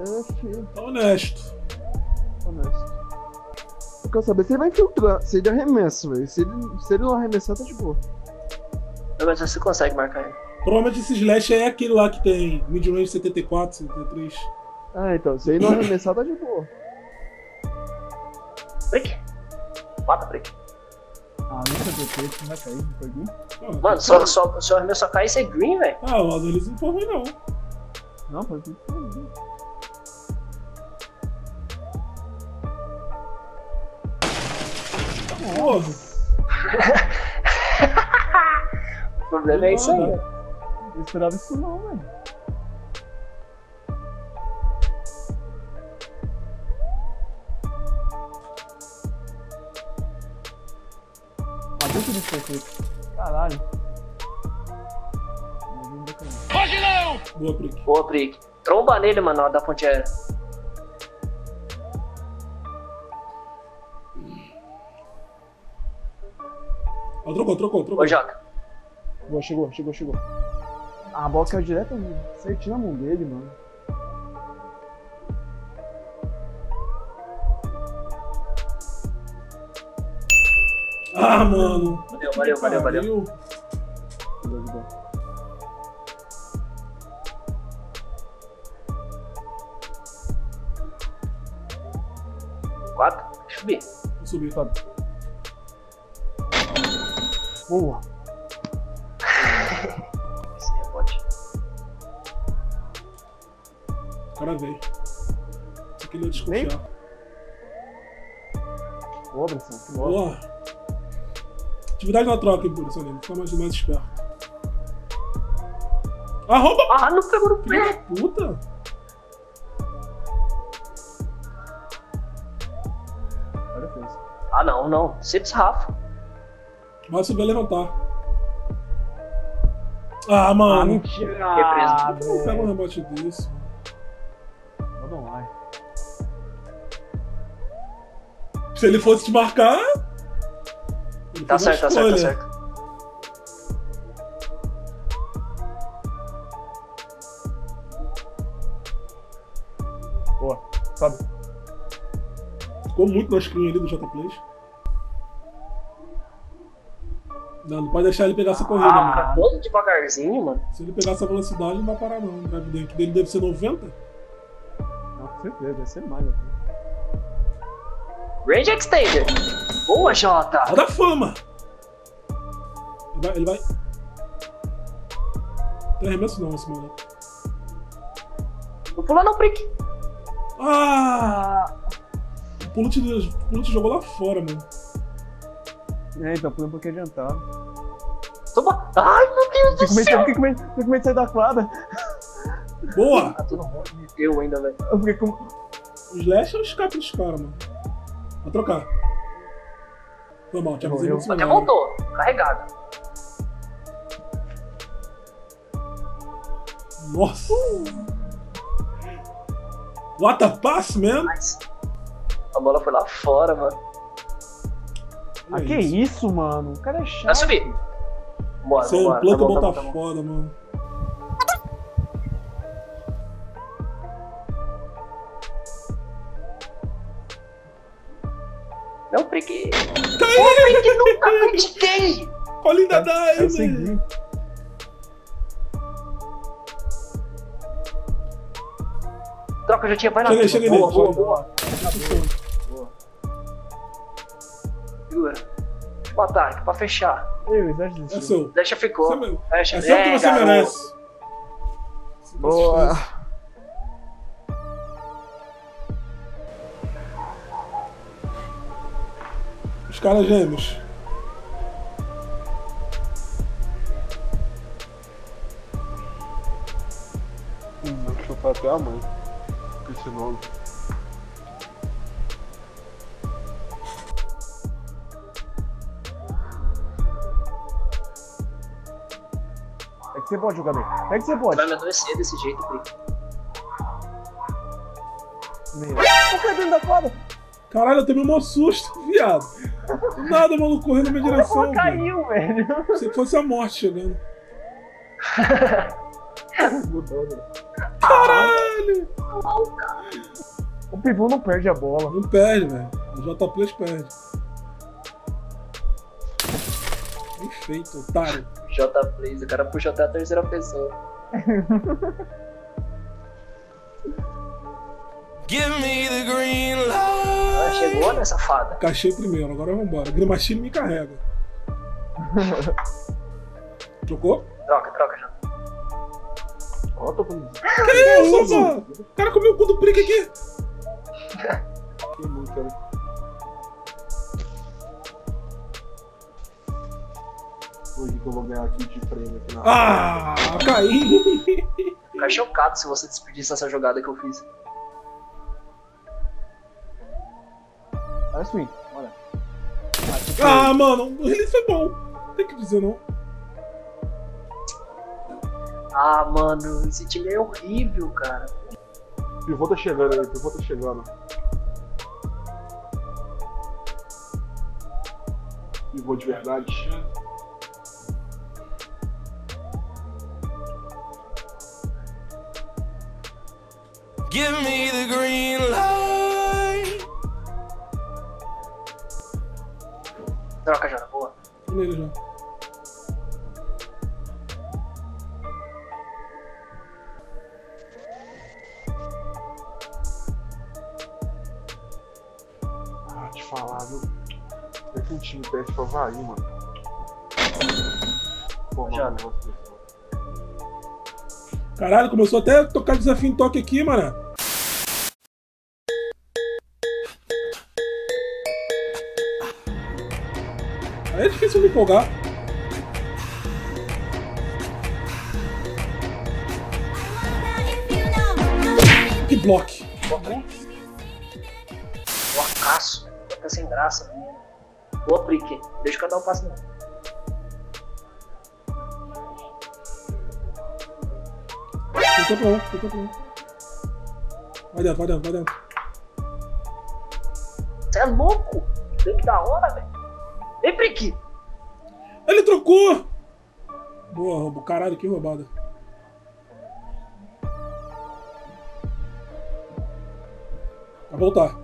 É, Tá honesto. honesto. Eu quero saber se ele vai filtrar, se ele arremessa, velho. Se ele, se ele não arremessar, tá de boa. Menos você consegue marcar ele. Provavelmente esse Slash é aquele lá que tem mid-range 74, 73. Ah, então, se ele não arremessar, tá de boa. Brick. Mata, Brick. Ah, nunca deu não vai cair, não foi green? Mano, só, só, se o arremesso só cair, você é green, velho. Ah, o Adolis não foi ruim, não. Não, foi tudo. O problema é isso aí. Eu esperava isso não, velho. Tudo isso aqui. Caralho. Mas não. Boa, Prick. Boa, Brick. Tromba nele, mano, da ponte aérea. Trocou, trocou, trocou. Ô, Jota. Boa, chegou, chegou, chegou. Ah, a bola caiu direto certinho na mão dele, mano. Ah, mano. Valeu, valeu, valeu, valeu. Quatro. Deixa eu subir. Vou subir. Boa. Esse rebote. O cara veio. Isso aqui ele ia desconfiar. Boa, Bressan. Que bola. Boa. Atividade na troca, hein, por isso ali. Fica mais, mais esperto. Ah, rouba! Ah, não pegou no pé. da puta! Ah, não, não. Sempre Rafa. Vai subir e levantar. Ah, mano. Ah, mentira. Ah, pega um rebote desse? Um like. Se ele fosse te marcar. ele Tá certo, tá certo, tá certo. Boa. Sobe. Ficou muito na screen ali do J-Plays. Não, não pode deixar ele pegar essa corrida, Ah, mano. cara, todo devagarzinho, mano. Se ele pegar essa velocidade, não vai parar, não. O drive dele- dele deve ser 90. Não, com certeza, vai ser mais. aqui. Range Extender. Boa, Jota. Roda a fama! Ele vai. Ele vai... Tem arremesso não, esse maluco. Não pula não, Brick. Ah! O Pulo te, o Pulo te jogou lá fora, mano. É, então, foi um pouquinho adiantado. Toma. Ai, meu Deus do Fiquei com medo, céu. fiquei com medo, fiquei com medo de sair da quadra. Boa! Tá todo mundo meteu ainda, velho. Eu fiquei com. O Slash é o escape dos caras, mano. Vai trocar. Foi mal, tinha Morreu. muito Até voltou. Carregado. Nossa! What the pass, man? Mas a bola foi lá fora, mano. Ah, Olha que isso, mano? O cara é chato. Vai subir. Bora, Seu bora. planta Tá bom, tá tá bom, tá bom. foda, mano. Não, Brick. Ô, Brick, nunca acreditei. Olha ainda dá Eu segui. Troca, já tinha. Vai lá. Cheguei, cheguei boa, nele. boa, cheguei. boa. Segura. Um ataque pra fechar. Ei, É seu. Deixa ficou. Você mesmo. Deixa. É seu que você garoto. merece. Boa. Os caras gêmeos. Hum, vou chutar até a mãe. Esse nome. Que você pode, jogador. É que você pode. Vai me adoecer desse jeito, Brick. Meu. O cara dentro da quadra. Caralho, eu tomei um susto, viado. Do nada, o maluco correndo na minha direção. Ela velho. caiu, velho. Que fosse a morte chegando. Mudou, né? Caralho! O pivô não perde a bola. Não perde, velho. O J Plus perde. Bem feito, otário. J Plays, o cara puxou até a terceira pessoa. Give me the green Ah, light. chegou, né, safada? Cachei primeiro, agora vambora. Grimachine me carrega. Trocou? Troca, troca, já. Ó, tô com. Que isso, mano? O cara comeu o cu do prick aqui. Que muito, cara. Que eu vou ganhar aqui de prêmio aqui na. Ah, caí. Ficar chocado se você desperdiça essa jogada que eu fiz. Olha assim, olha. Ah, mano, ele foi bom. Tem que dizer não. Ah, mano, esse time é horrível, cara. O pivô tá chegando aí, o pivô tá chegando. Pivô de verdade. Give me the green light. Troca, Jana, boa. Nele já. Ah, te falar, viu? É que um time perde pra Havaí, mano. Pô, mano. Caralho, começou até a tocar desafio em toque aqui, mano. É difícil me empolgar. Que bloque. O acaso. Tá sem graça, menino. Boa, Prick. Deixa eu dar um passe, não. Fica pronto, fica pronto. Vai dentro, vai dentro, vai dentro. Você é louco? Tem que da hora, velho. Vem, Prick. Ele trocou! Boa, roubo. Caralho, que roubada. Vai voltar.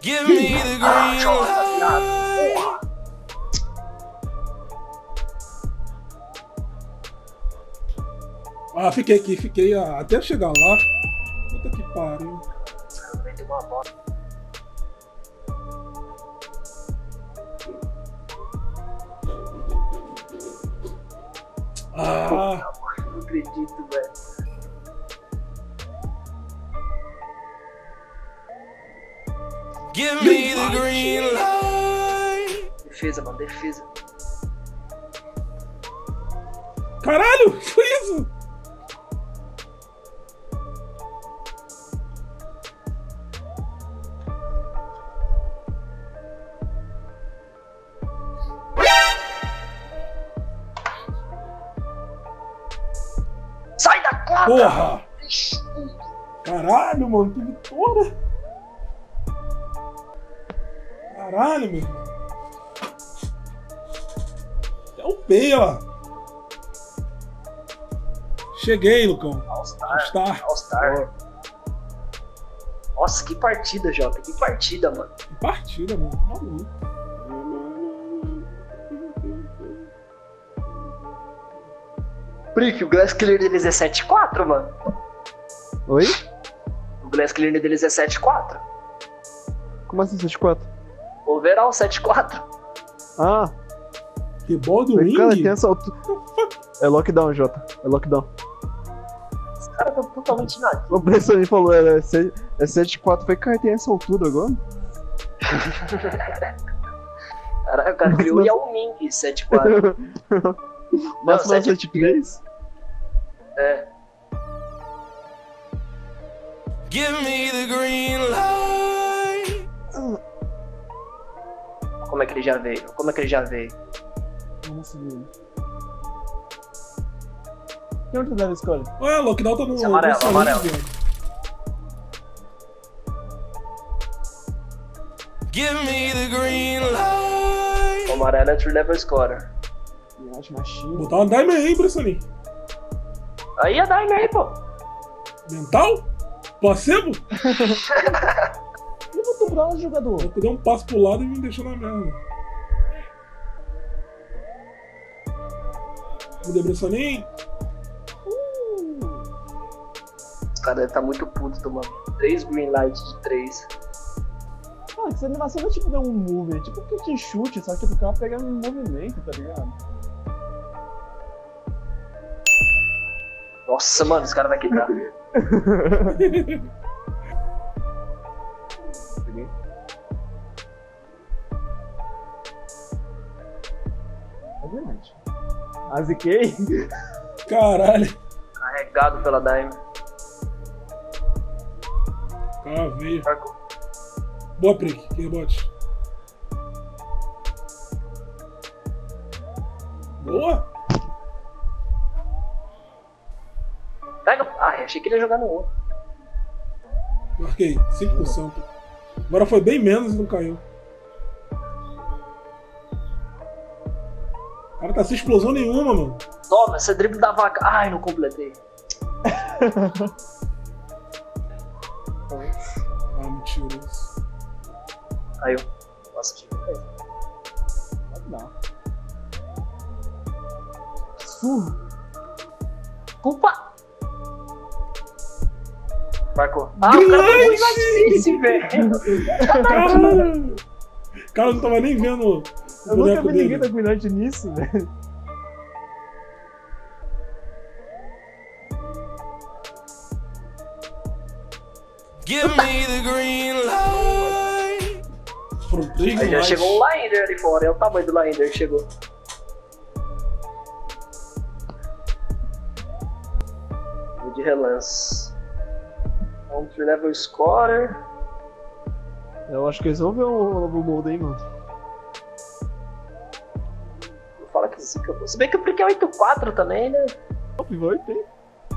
Give me the Ah, green light. Ah, fiquei aqui, fiquei ah, até chegar lá. Puta que pariu. Give me the green light. Defesa, mano, defesa. caralho, que foi isso? Sai da quadra! Porra! Caralho, mano, que vitória! Caralho, meu irmão. É o P, ó. Cheguei, Lucão. All-Star. Star. All-Star. Nossa, que partida, Jota. Que partida, mano. Que partida, mano. Maluco. Prick, o Glass Clear deles é 7-4, mano. Oi? O Glass Clear deles é 7-4. Como assim 74? Overall 7-4. Ah, Rebol do mas, cara, Wing? tem essa altura. É lockdown, Jota. É lockdown. Os caras estão totalmente na. O me falou, é, se- é 74. Falei, cara, tem essa altura agora? Caralho, o cara criou o Yao Ming 7-4. Máximo sete- 73? É. Give me the green light. Que ele já veio? Como é que ele já veio? Vamos seguir. Quem outro deve escolher? Ué, o Lockdown tá no. Esse é amarelo, no amarelo. Give me the green light. O amarelo é True Never Scorer. Botar uma Diamond aí, Bressoninho. Aí é Daime aí, pô. Mental? Placebo? Bronze, jogador. Eu dei um passo pro lado e me deixou na merda. Cadê Bressoninho? Os caras devem estar muito putos tomando 3 green lights de 3. Ah, essa animação não é tipo dar um move, é tipo que te chute, só que o cara pega um movimento, tá ligado? Nossa, mano, os caras vão quitar. É verdade. Ah, ziquei? Caralho. Carregado pela Daime. Veio. Marcou. Boa, Prick. Que rebote. Boa. Pega. Ah, achei que ele ia jogar no outro. Marquei. 5%. Agora foi bem menos e não caiu. O cara tá sem explosão nenhuma, mano. Toma, esse drible da vaca. Ai, não completei. Ah, mentiroso. Caiu. Nossa, que. Pode dar. Surro. Culpa! Marcou. Ah, o cara pegou Grande! esse velho. Caralho. O cara não tava nem vendo Eu nunca vi ninguém dele. dar dominante nisso, velho. Give me the green light. Aí já chegou um Linder ali fora. É o tamanho do Linder que chegou. Vou de relance. Country level scorer. Eu acho que eles vão ver o novo molde aí, mano. Fala que zica. Se bem que eu apliquei 8.4 também, né? O pivô tem.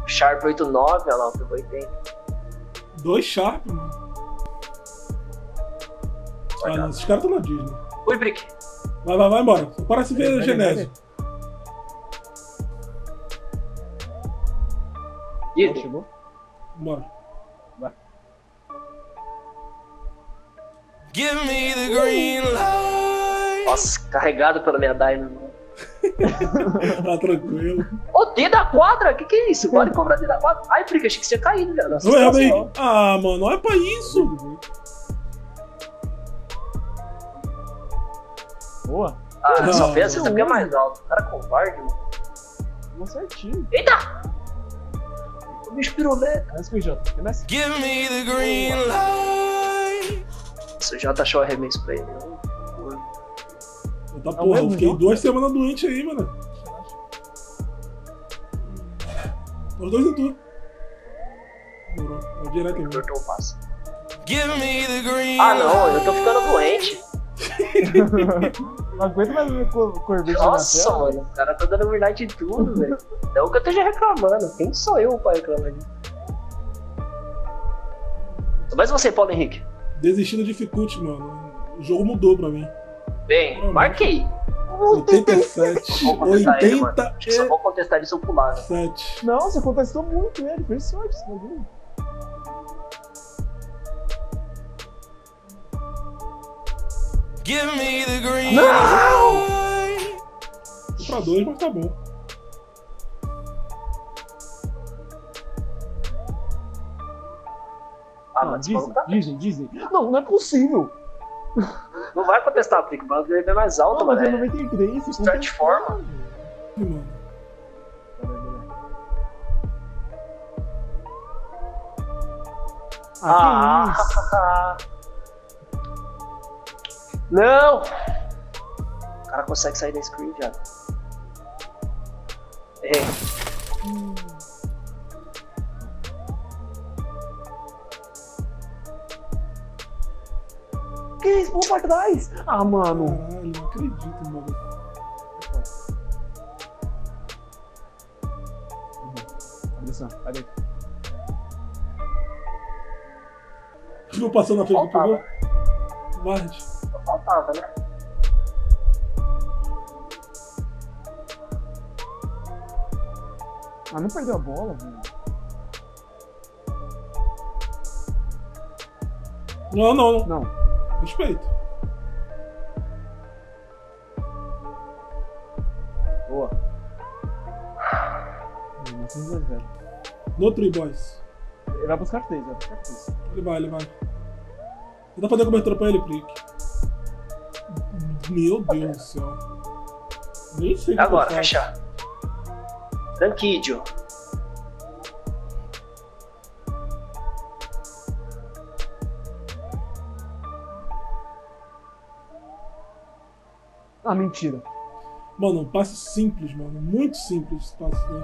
Sharp 8.9, olha lá, o pivô 80. Dois Sharp, mano. Ah, não, esses caras estão na Disney. Ui, Brick. Vai, vai, vai embora. Só parece ver Peraí, Genésio. Disney. chegou? Bora. Give me the green light. Nossa, carregado pela minha Diamond. Tá tranquilo. Ô, D da quadra? Que que é isso? Pode cobrar D da quadra. Ai, Brick, achei que você tinha caído, velho. Não é, bem. Ah, mano, olha pra isso. Boa. Ah, Não. só fez, você sabia mais alto. O cara é covarde, mano. Vou certinho. Eita! O bicho pirulé. O Jota. Começa. Give me the green light. Você já tá achou arremesso pra ele. né? Tá, É o porra, eu fiquei duas semanas doente aí, mano. Os dois em tudo. Demorou. Vai direto em mim. O the green Ah, não, eu tô ficando doente. Não aguento mais ver cor corvete Nossa, na mano, o cara tá dando overnight em tudo, velho. Não que eu esteja reclamando. Quem sou eu pra reclamar disso? Mas você, Paulo Henrique. Desisti da dificuldade, mano. O jogo mudou pra mim. Bem, marquei. 87. Vou contestar ele, mano. Acho que só 87. vou contestar ele se eu pular, né? Não, você contestou muito ele. Foi sorte esse bagulho. Give me the green light. Fui pra dois, mas tá bom. Ah, Não, mas esse dizem, tá... dizem, dizem. Não, não é possível. Não vai contestar, Plico. O bagulho dele é mais alto, Não, mas mano. é 93. você Start contestou. forma. Ih, Mano. Ah, isso? Ah, Não! O cara consegue sair da screen já. Errei. Que Vamos pra trás. Ah, mano. Caralho, não acredito, mano. Atenção, cadê? Não passou na frente do pivô? Só faltava, né? Ah, não perdeu a bola, velho. Não, não, não. Não. Respeito. Boa. No Three Boys. Ele vai buscar três, vai buscar três. Ele vai, ele vai. Tenta fazer a cobertura pra ele, Prick. Meu Deus do céu. Nem sei o que Agora, fechar. Danquidio. Ah, mentira. Mano, um passe simples, mano. Muito simples esse passe. Né?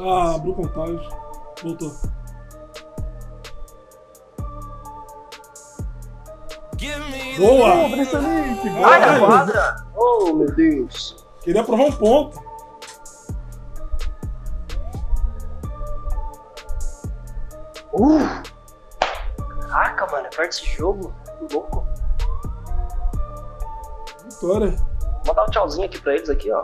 Ah, abriu contagem. Voltou. Boa! Ah, Vai na quadra! Oh, meu Deus. Queria provar um ponto. Uh! Perto desse jogo. Louco. Vitória. Vou dar um tchauzinho aqui pra eles aqui, ó.